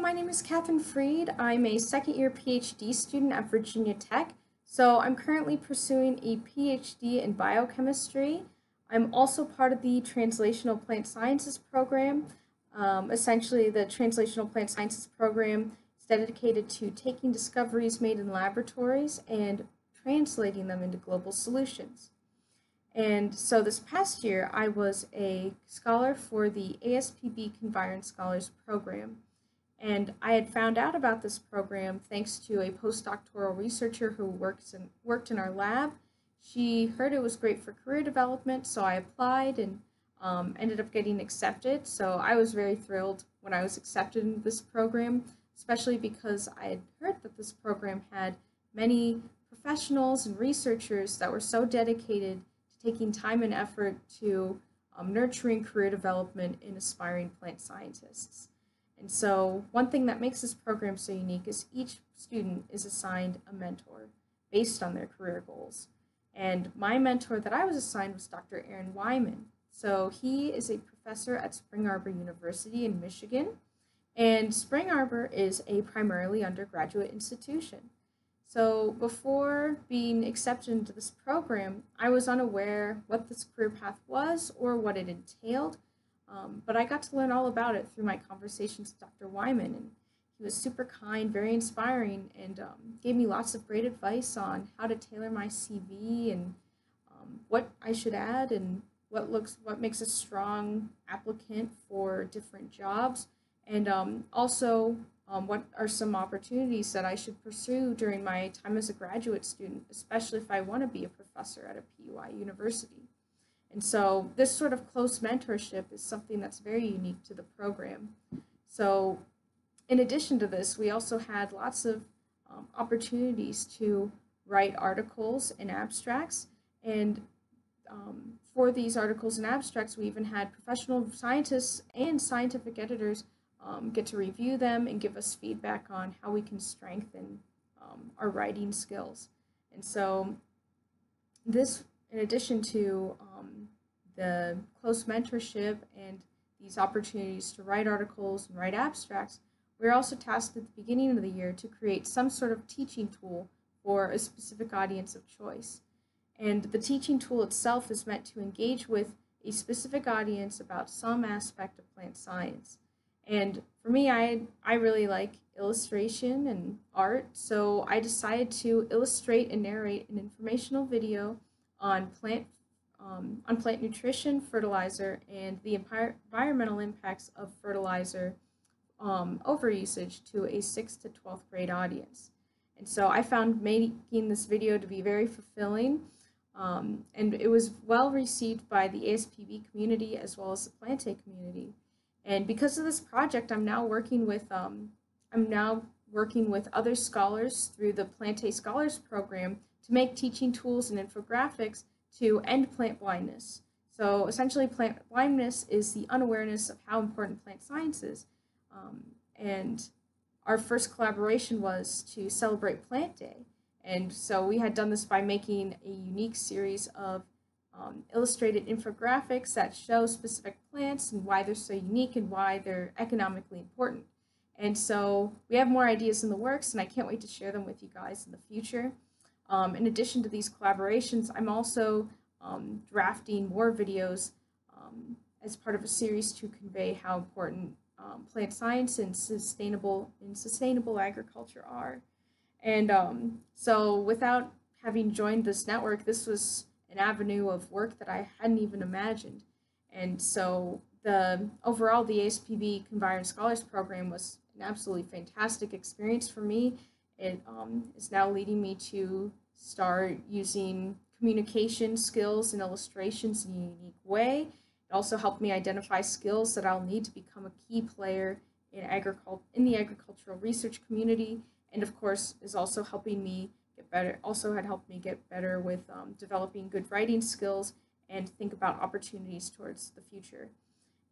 my name is Catherine Freed. I'm a second year PhD student at Virginia Tech. So I'm currently pursuing a PhD in biochemistry. I'm also part of the Translational Plant Sciences program. Um, essentially, the Translational Plant Sciences program is dedicated to taking discoveries made in laboratories and translating them into global solutions. And so this past year, I was a scholar for the ASPB Conviron Scholars Program. And I had found out about this program thanks to a postdoctoral researcher who works in, worked in our lab. She heard it was great for career development, so I applied and um, ended up getting accepted. So I was very thrilled when I was accepted into this program, especially because I had heard that this program had many professionals and researchers that were so dedicated to taking time and effort to um, nurturing career development in aspiring plant scientists. And so one thing that makes this program so unique is each student is assigned a mentor based on their career goals. And my mentor that I was assigned was Dr. Aaron Wyman. So he is a professor at Spring Arbor University in Michigan. And Spring Arbor is a primarily undergraduate institution. So before being accepted into this program, I was unaware what this career path was or what it entailed. Um, but I got to learn all about it through my conversations with Dr. Wyman, and he was super kind, very inspiring, and um, gave me lots of great advice on how to tailor my CV and um, what I should add and what looks what makes a strong applicant for different jobs, and um, also um, what are some opportunities that I should pursue during my time as a graduate student, especially if I want to be a professor at a PUI university. And so this sort of close mentorship is something that's very unique to the program. So in addition to this, we also had lots of um, opportunities to write articles and abstracts. And um, for these articles and abstracts, we even had professional scientists and scientific editors um, get to review them and give us feedback on how we can strengthen um, our writing skills. And so this, in addition to um, the close mentorship and these opportunities to write articles and write abstracts, we're also tasked at the beginning of the year to create some sort of teaching tool for a specific audience of choice. And the teaching tool itself is meant to engage with a specific audience about some aspect of plant science. And for me, I, I really like illustration and art, so I decided to illustrate and narrate an informational video on plant um, on plant nutrition, fertilizer, and the environmental impacts of fertilizer um, overusage to a 6th to 12th grade audience. And so I found making this video to be very fulfilling, um, and it was well received by the ASPB community as well as the Plantae community. And because of this project, I'm now working with um, I'm now working with other scholars through the Plantae Scholars Program to make teaching tools and infographics to end plant blindness. So essentially, plant blindness is the unawareness of how important plant science is. Um, and our first collaboration was to celebrate Plant Day. And so we had done this by making a unique series of um, illustrated infographics that show specific plants and why they're so unique and why they're economically important. And so we have more ideas in the works, and I can't wait to share them with you guys in the future. Um, in addition to these collaborations, I'm also um, drafting more videos um, as part of a series to convey how important um, plant science and sustainable and sustainable agriculture are. And um, so without having joined this network, this was an avenue of work that I hadn't even imagined. And so the overall the ASPB Conviron Scholars Program was an absolutely fantastic experience for me. It um, is now leading me to start using communication skills and illustrations in a unique way. It also helped me identify skills that I'll need to become a key player in agricult in the agricultural research community, and of course is also helping me get better. Also had helped me get better with um, developing good writing skills and think about opportunities towards the future.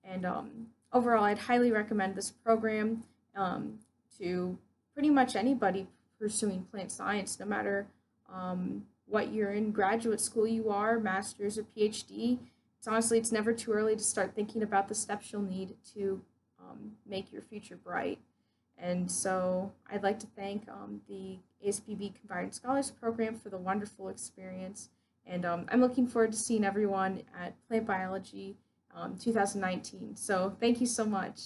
And um, overall, I'd highly recommend this program um, to pretty much anybody pursuing plant science, no matter um, what you're in graduate school you are, master's or PhD. It's honestly, it's never too early to start thinking about the steps you'll need to um, make your future bright. And so I'd like to thank um, the ASPB Conviron Scholars Program for the wonderful experience. And um, I'm looking forward to seeing everyone at Plant Biology um, 2019. So thank you so much.